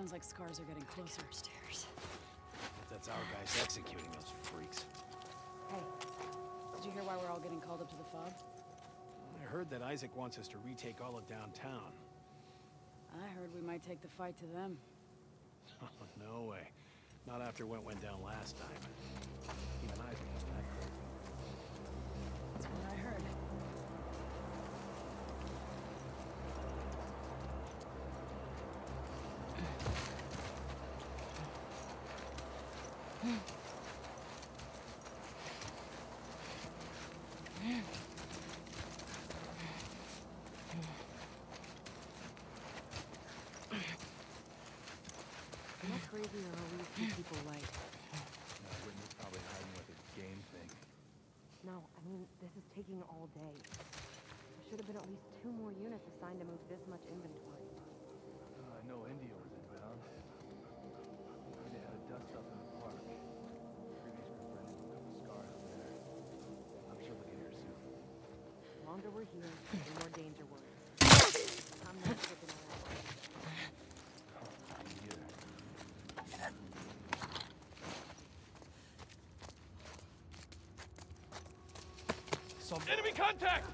Sounds like scars are getting closer. Upstairs. That's our guys executing those freaks. Hey, did you hear why we're all getting called up to the fob? I heard that Isaac wants us to retake all of downtown. I heard we might take the fight to them. Oh, no way. Not after what went down last time. Even Isaac was that crazy. That's what I heard. Am I crazy are we a few people like? No, Whitney's probably hiding with a game thing. No, I mean, this is taking all day. There should have been at least two more units assigned to move this much inventory. Longer we're here, the more danger we're in. I'm not either. Some Enemy contact!